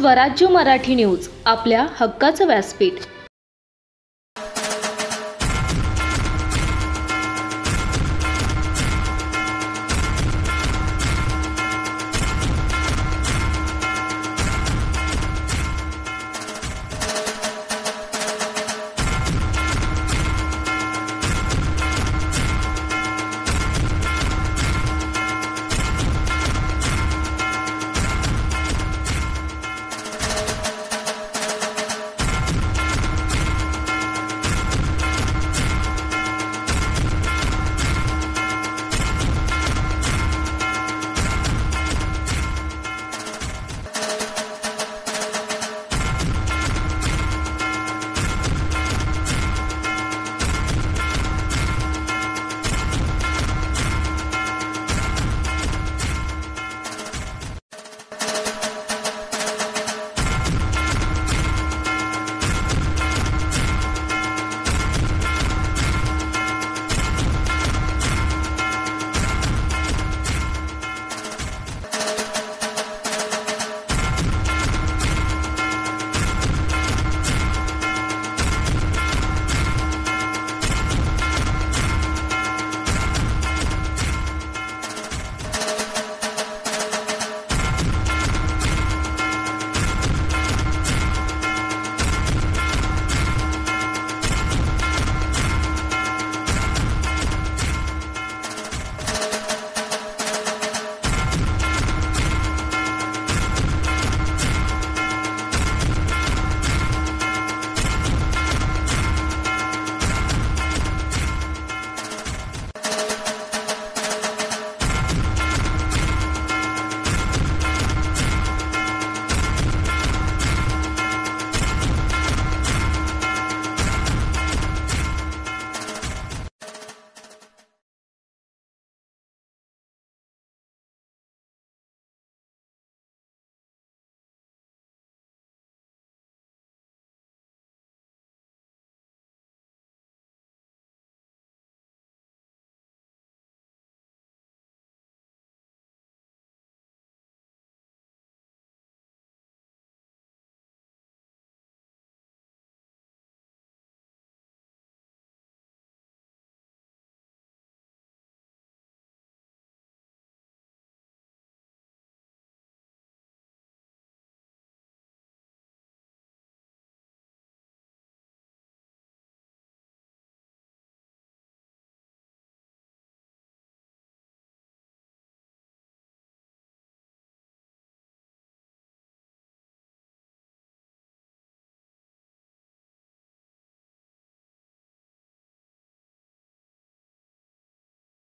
स्वराज्य मराठी न्यूज आपल्या हक्काचं व्यासपीठ.